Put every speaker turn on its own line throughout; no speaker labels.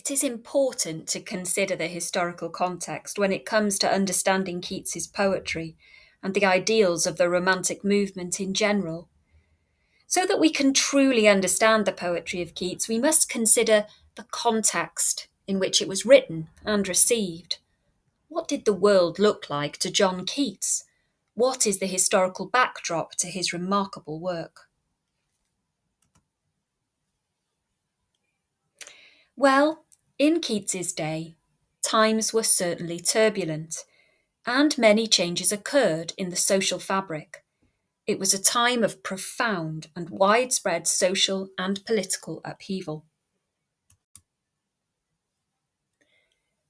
It is important to consider the historical context when it comes to understanding Keats's poetry and the ideals of the Romantic movement in general. So that we can truly understand the poetry of Keats, we must consider the context in which it was written and received. What did the world look like to John Keats? What is the historical backdrop to his remarkable work? Well, in Keats's day, times were certainly turbulent, and many changes occurred in the social fabric. It was a time of profound and widespread social and political upheaval.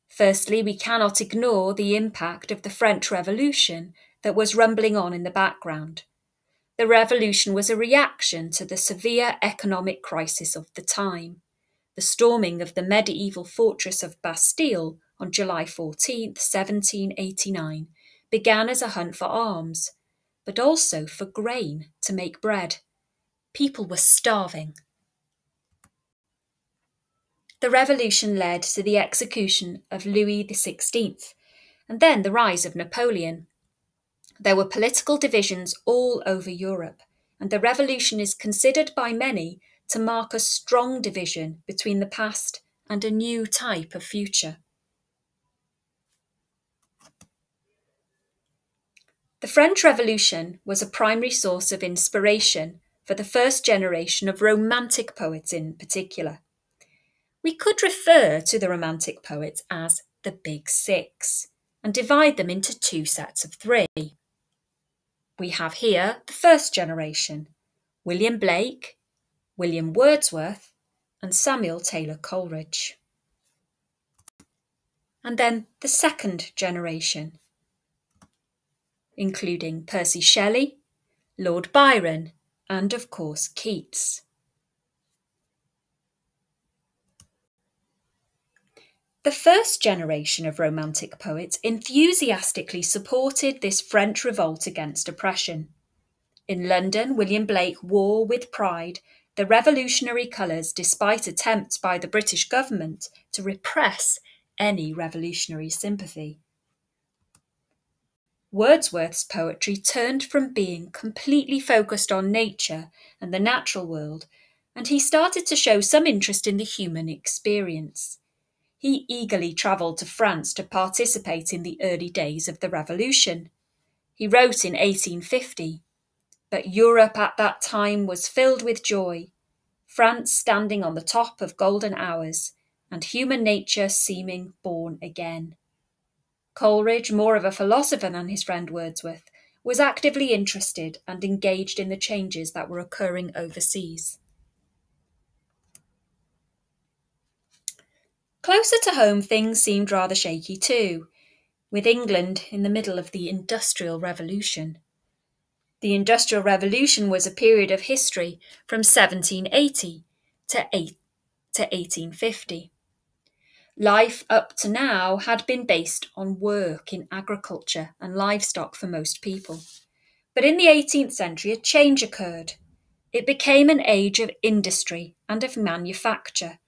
Firstly, we cannot ignore the impact of the French Revolution that was rumbling on in the background. The revolution was a reaction to the severe economic crisis of the time. The storming of the medieval fortress of Bastille on July 14, 1789, began as a hunt for arms, but also for grain to make bread. People were starving. The revolution led to the execution of Louis XVI and then the rise of Napoleon. There were political divisions all over Europe, and the revolution is considered by many to mark a strong division between the past and a new type of future. The French Revolution was a primary source of inspiration for the first generation of Romantic poets in particular. We could refer to the Romantic poets as the Big Six and divide them into two sets of three. We have here the first generation William Blake, William Wordsworth, and Samuel Taylor Coleridge. And then the second generation, including Percy Shelley, Lord Byron, and of course Keats. The first generation of Romantic poets enthusiastically supported this French revolt against oppression. In London, William Blake wore with pride the revolutionary colours despite attempts by the British government to repress any revolutionary sympathy. Wordsworth's poetry turned from being completely focused on nature and the natural world, and he started to show some interest in the human experience. He eagerly travelled to France to participate in the early days of the Revolution. He wrote in 1850 But Europe at that time was filled with joy, France standing on the top of golden hours, and human nature seeming born again. Coleridge, more of a philosopher than his friend Wordsworth, was actively interested and engaged in the changes that were occurring overseas. Closer to home, things seemed rather shaky too, with England in the middle of the Industrial Revolution. The Industrial Revolution was a period of history from 1780 to, 8, to 1850. Life up to now had been based on work in agriculture and livestock for most people. But in the 18th century, a change occurred. It became an age of industry and of manufacture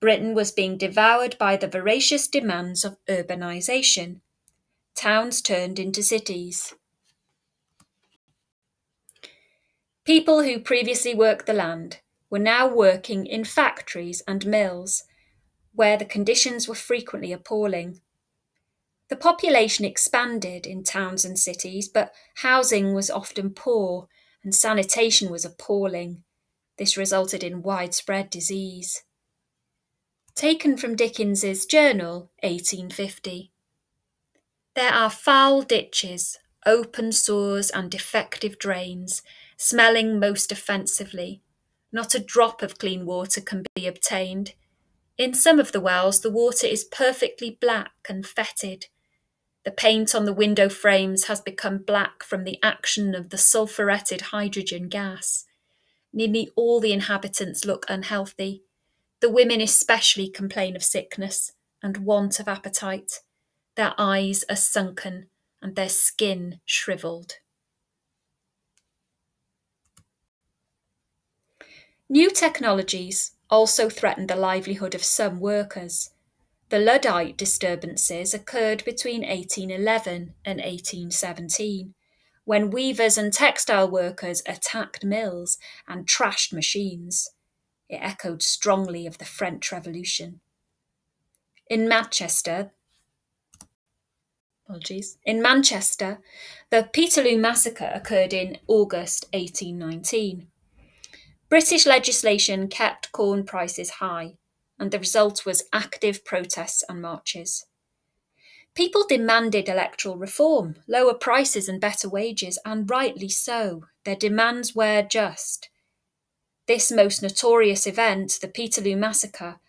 Britain was being devoured by the voracious demands of urbanisation. Towns turned into cities. People who previously worked the land were now working in factories and mills, where the conditions were frequently appalling. The population expanded in towns and cities, but housing was often poor and sanitation was appalling. This resulted in widespread disease taken from Dickens's Journal, 1850. There are foul ditches, open sores, and defective drains, smelling most offensively. Not a drop of clean water can be obtained. In some of the wells, the water is perfectly black and fetid. The paint on the window frames has become black from the action of the sulphuretted hydrogen gas. Nearly all the inhabitants look unhealthy. The women especially complain of sickness and want of appetite. Their eyes are sunken and their skin shrivelled. New technologies also threatened the livelihood of some workers. The Luddite disturbances occurred between 1811 and 1817, when weavers and textile workers attacked mills and trashed machines. It echoed strongly of the French Revolution. In Manchester, apologies, in Manchester, the Peterloo massacre occurred in August 1819. British legislation kept corn prices high, and the result was active protests and marches. People demanded electoral reform, lower prices, and better wages, and rightly so. Their demands were just. This most notorious event, the Peterloo Massacre,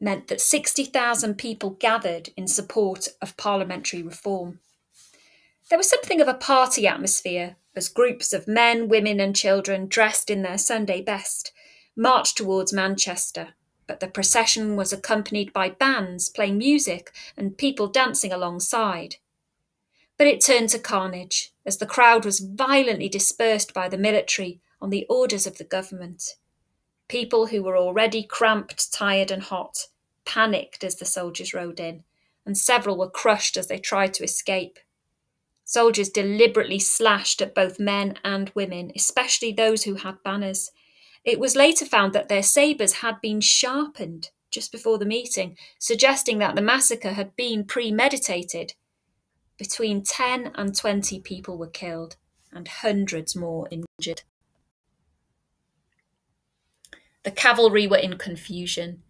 meant that 60,000 people gathered in support of parliamentary reform. There was something of a party atmosphere as groups of men, women, and children dressed in their Sunday best marched towards Manchester. But the procession was accompanied by bands playing music and people dancing alongside. But it turned to carnage as the crowd was violently dispersed by the military on the orders of the government. People who were already cramped, tired, and hot panicked as the soldiers rode in, and several were crushed as they tried to escape. Soldiers deliberately slashed at both men and women, especially those who had banners. It was later found that their sabres had been sharpened just before the meeting, suggesting that the massacre had been premeditated. Between 10 and 20 people were killed and hundreds more injured. The cavalry were in confusion.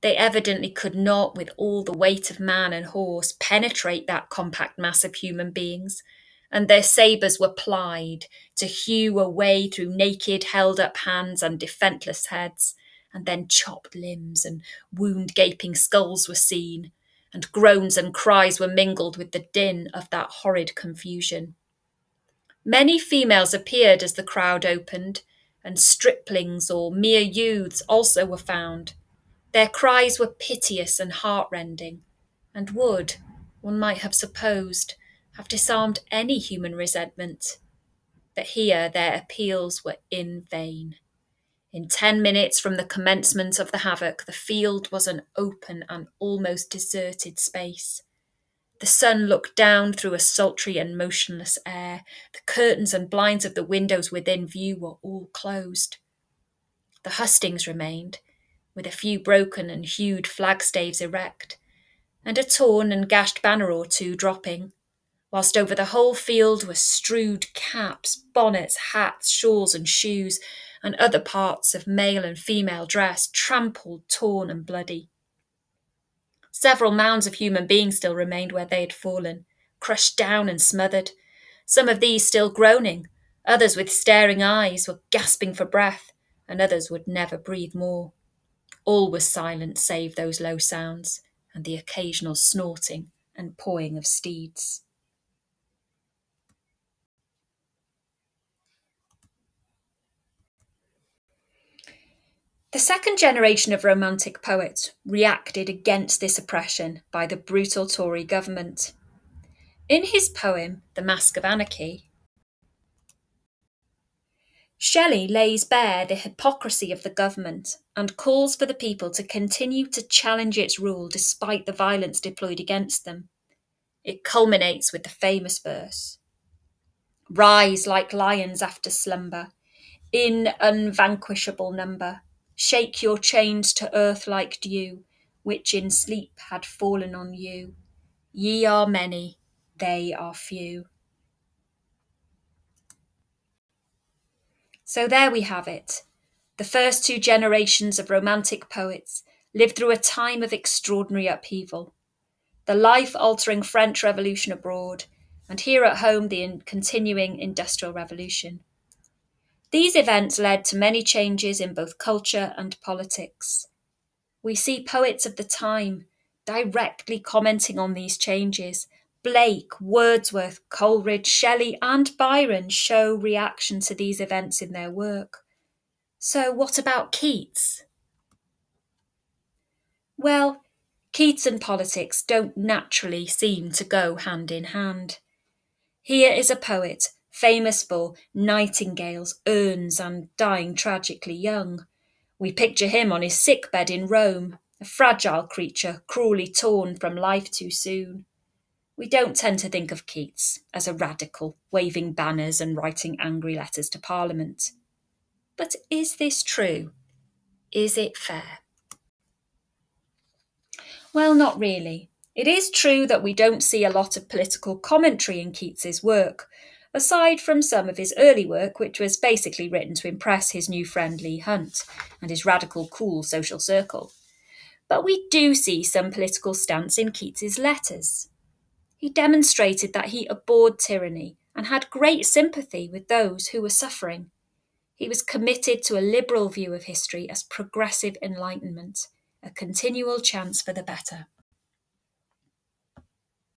They evidently could not, with all the weight of man and horse, penetrate that compact mass of human beings, and their sabres were plied to hew a way through naked, held up hands and defenceless heads, and then chopped limbs and wound gaping skulls were seen, and groans and cries were mingled with the din of that horrid confusion. Many females appeared as the crowd opened, and striplings or mere youths also were found their cries were piteous and heartrending, and would, one might have supposed, have disarmed any human resentment. But here their appeals were in vain. In ten minutes from the commencement of the havoc, the field was an open and almost deserted space. The sun looked down through a sultry and motionless air. The curtains and blinds of the windows within view were all closed. The hustings remained, with a few broken and hewed flagstaves erect, and a torn and gashed banner or two dropping, whilst over the whole field were strewed caps, bonnets, hats, shawls, and shoes, and other parts of male and female dress, trampled, torn, and bloody. Several mounds of human beings still remained where they had fallen, crushed down and smothered, some of these still groaning, others with staring eyes were gasping for breath, and others would never breathe more. All was silent save those low sounds and the occasional snorting and pawing of steeds. The second generation of Romantic poets reacted against this oppression by the brutal Tory government. In his poem, The Mask of Anarchy, Shelley lays bare the hypocrisy of the government and calls for the people to continue to challenge its rule despite the violence deployed against them. It culminates with the famous verse Rise like lions after slumber, in unvanquishable number. Shake your chains to earth like dew, which in sleep had fallen on you. Ye are many, they are few. So there we have it. The first two generations of Romantic poets lived through a time of extraordinary upheaval. The life altering French Revolution abroad, and here at home, the continuing Industrial Revolution. These events led to many changes in both culture and politics. We see poets of the time directly commenting on these changes Blake, Wordsworth, Coleridge, Shelley, and Byron show reaction to these events in their work. So, what about Keats? Well, Keats and politics don't naturally seem to go hand in hand. Here is a poet famous for nightingales, urns, and dying tragically young. We picture him on his sick bed in Rome, a fragile creature cruelly torn from life too soon. We don't tend to think of Keats as a radical, waving banners and writing angry letters to Parliament. But is this true? Is it fair? Well, not really. It is true that we don't see a lot of political commentary in Keats's work, aside from some of his early work, which was basically written to impress his new friend Leigh Hunt and his radical, cool social circle. But we do see some political stance in Keats's letters. He demonstrated that he abhorred tyranny and had great sympathy with those who were suffering. He was committed to a liberal view of history as progressive enlightenment, a continual chance for the better.